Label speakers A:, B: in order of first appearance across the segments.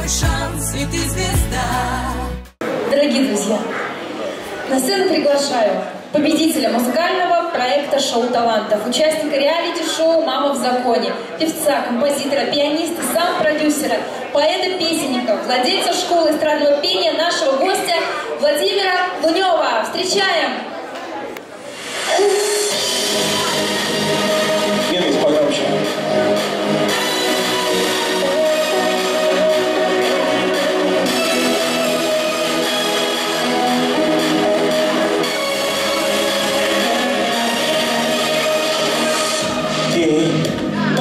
A: твой шанс, и ты звезда.
B: Дорогие друзья, на сцену приглашаю победителя музыкального проекта «Шоу талантов», участника реалити-шоу «Мама в законе», певца, композитора, пианиста, сам продюсера, поэта-песенника, владельца школы эстрадного пения нашего гостя Владимира Лунева. Встречаем!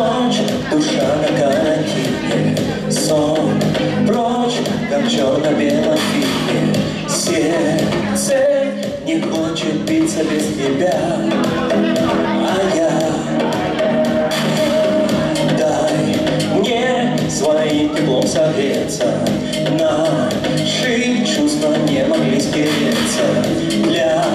C: Ночь, душа на карантине Сон прочь, как черно-белом фильме Сердце не хочет биться без тебя А я Дай мне своим теплом согреться Наши чувства не могли стереться Для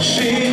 C: She